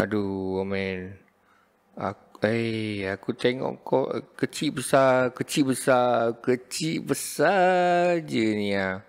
Aduh, Omel. Aku, eh, aku tengok kau kecil besar, kecil besar, kecil besar je ni ah.